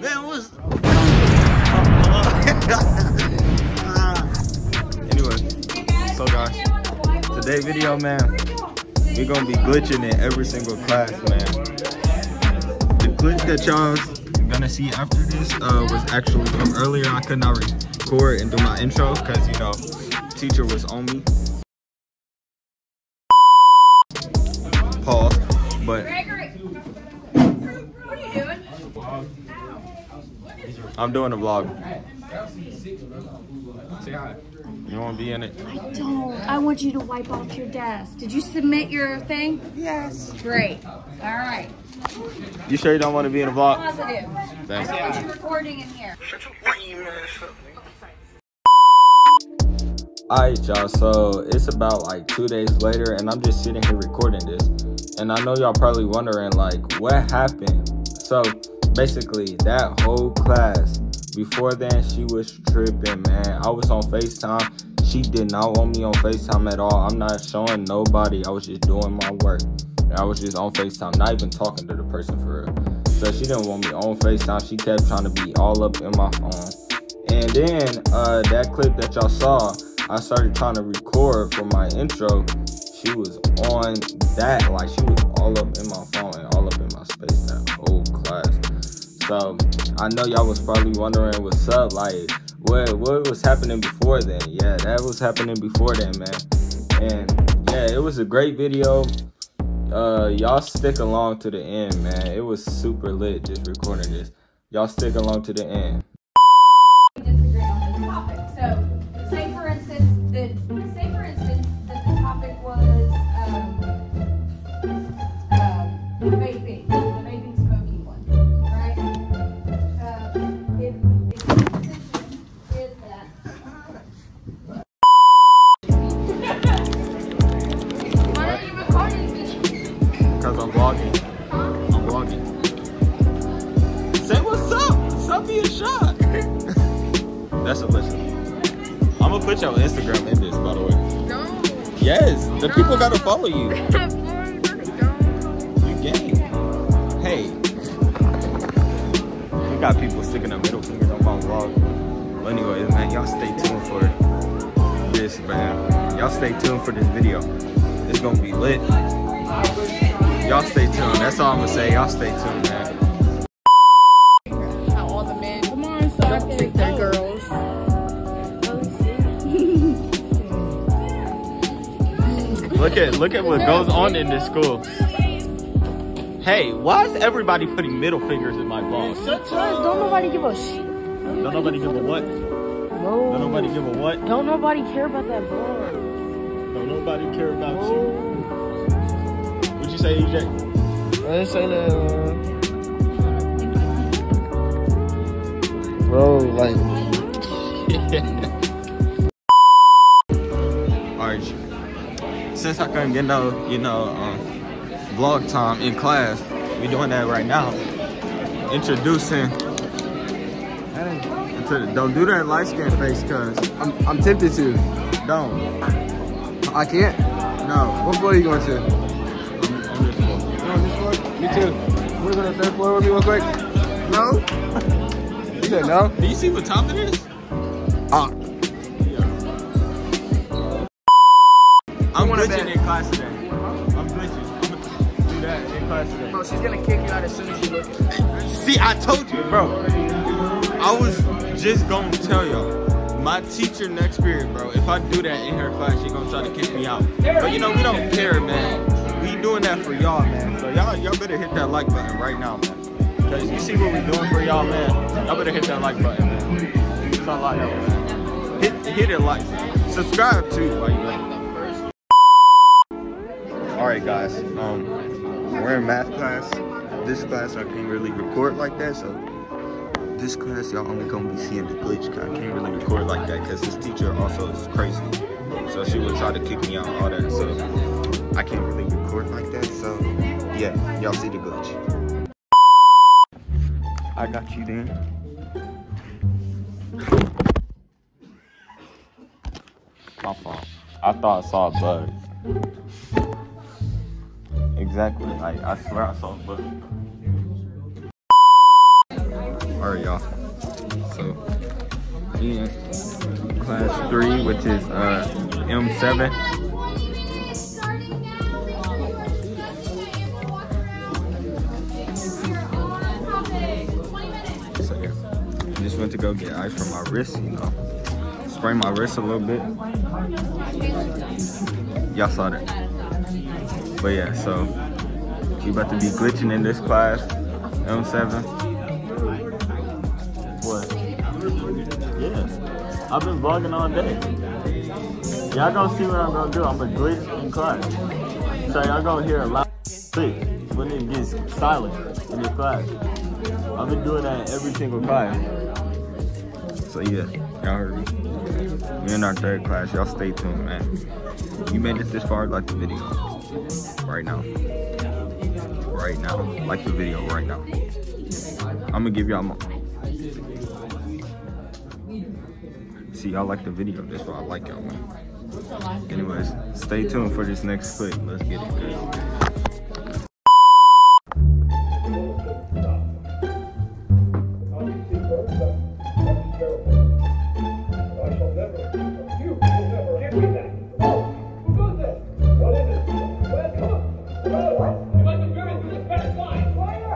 Man, what's... anyway, so guys, today video, man, we're gonna be glitching in every single class, man. The glitch that y'all gonna see after this uh, was actually from earlier. I could not record and do my intro because, you know, teacher was on me. Pause. But Gregory, what are you doing? I'm doing a vlog. Say hi. You wanna be in it? I don't. I want you to wipe off your desk. Did you submit your thing? Yes. Great. All right. You sure you don't want to be in a vlog? Positive. Thanks. I don't want you recording in here. Alright, y'all. So it's about like two days later, and I'm just sitting here recording this. And I know y'all probably wondering, like, what happened? So basically, that whole class, before then, she was tripping, man. I was on FaceTime. She did not want me on FaceTime at all. I'm not showing nobody. I was just doing my work. I was just on FaceTime, not even talking to the person for real. So she didn't want me on FaceTime. She kept trying to be all up in my phone. And then uh, that clip that y'all saw, I started trying to record for my intro. She was on that, like she was all up in my phone So I know y'all was probably wondering what's up, like what what was happening before then. Yeah, that was happening before then, man. And yeah, it was a great video. Uh, y'all stick along to the end, man. It was super lit just recording this. Y'all stick along to the end. I'm gonna put your Instagram in this, by the way. No. Yes, the people gotta follow you. No. You game. Hey. We got people sticking their middle fingers on my vlog. Well, anyways, man, y'all stay tuned for this, man. Y'all stay tuned for this video. It's gonna be lit. Y'all stay tuned. That's all I'm gonna say. Y'all stay tuned, man. Look at look at what goes on in this school. Hey, why is everybody putting middle fingers in my vlog? Don't nobody give a shit. Don't nobody give a what? Don't nobody give a what? Don't nobody care about that vlog. Don't nobody care about you. What'd you say, EJ? I didn't say that. uh, Bro, like, Since I couldn't get no, you know, um, vlog time in class, we doing that right now. Introducing. Don't do that light skin face, cuz. I'm, I'm tempted to. Don't. I can't. No. What floor are you going to? On, on this floor. You on this floor? Me too. Wanna go to the third floor with me real quick? No? You said no? Do you see what time it is? Ah. I'm glitching in class today. I'm glitching. I'm gonna do that in class today. Bro, she's gonna kick you out as soon as you look at. See, I told you, bro. I was just gonna tell y'all. My teacher next period, bro, if I do that in her class, she gonna try to kick me out. But you know, we don't care, man. We doing that for y'all, man. So y'all y'all better hit that like button right now, man. Cause you see what we doing for y'all, man. Y'all better hit that like button, man. It's all I know, man. Hit hit it like. Subscribe too while you at it. Alright guys, um we're in math class. This class I can't really record like that, so this class y'all only gonna be seeing the glitch. I can't really record like that because this teacher also is crazy. So she would try to kick me out and all that. So I can't really record like that. So yeah, y'all see the glitch. I got you then. My fault. I thought I saw a bug. Exactly. Like I swear I saw a bug. Alright y'all. So in class three, which is uh, M7. Starting now, thank you. Our students today, and we'll walk around. We are on topic. 20 minutes. So yeah, just went to go get ice for my wrist, you know. Spray my wrist a little bit. Y'all saw that. But yeah, so we about to be glitching in this class. M7. What? Yeah. I've been vlogging all day. Y'all gonna see what I'm gonna do. I'm gonna glitch in class. So y'all gonna hear a loud click when it gets silent in the class. I've been doing that every single class. So yeah, y'all heard me. We're in our third class. Y'all stay tuned, man. You made it this far, like the video. Right now. Right now. Like the video right now. I'm gonna give y'all my See y'all like the video. That's why I like y'all. Anyways, stay tuned for this next clip. Let's get it good.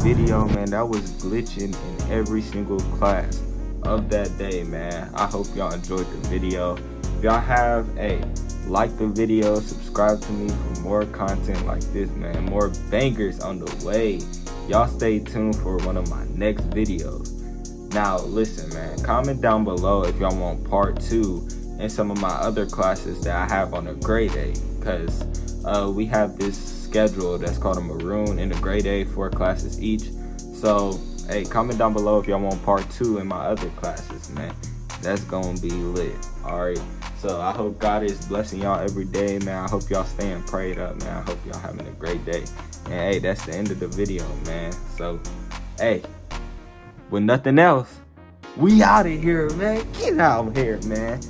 video, man. That was glitching in every single class of that day, man. I hope y'all enjoyed the video. If y'all have a like the video, subscribe to me for more content like this, man. More bangers on the way. Y'all stay tuned for one of my next videos. Now, listen, man. Comment down below if y'all want part two and some of my other classes that I have on a grade day, because uh, we have this schedule that's called a maroon and a grade A, four classes each. So, hey, comment down below if y'all want part two in my other classes, man. That's gonna be lit. All right. So I hope God is blessing y'all every day, man. I hope y'all staying prayed up, man. I hope y'all having a great day. And hey, that's the end of the video, man. So, hey, with nothing else, we out of here, man. Get out of here, man.